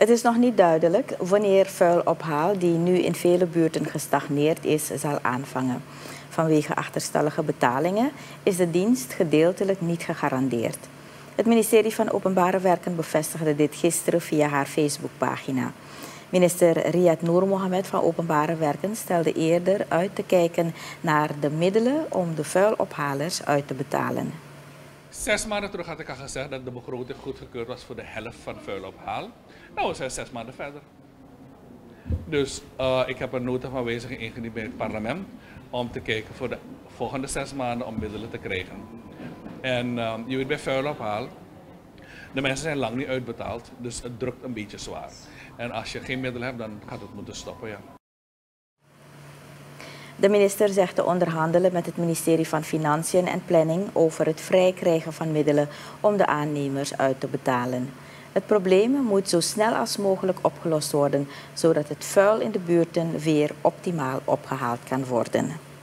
Het is nog niet duidelijk wanneer vuilophaal, die nu in vele buurten gestagneerd is, zal aanvangen. Vanwege achterstallige betalingen is de dienst gedeeltelijk niet gegarandeerd. Het ministerie van Openbare Werken bevestigde dit gisteren via haar Facebookpagina. Minister Riyad Noor Mohamed van Openbare Werken stelde eerder uit te kijken naar de middelen om de vuilophalers uit te betalen. Zes maanden terug had ik al gezegd dat de begroting goedgekeurd was voor de helft van vuilophaal. Nou, we zijn zes maanden verder. Dus uh, ik heb een nota van wijziging ingediend bij het parlement om te kijken voor de volgende zes maanden om middelen te krijgen. En uh, je weet bij vuilophaal, de mensen zijn lang niet uitbetaald, dus het drukt een beetje zwaar. En als je geen middelen hebt, dan gaat het moeten stoppen, ja. De minister zegt te onderhandelen met het ministerie van Financiën en Planning over het vrijkrijgen van middelen om de aannemers uit te betalen. Het probleem moet zo snel als mogelijk opgelost worden, zodat het vuil in de buurten weer optimaal opgehaald kan worden.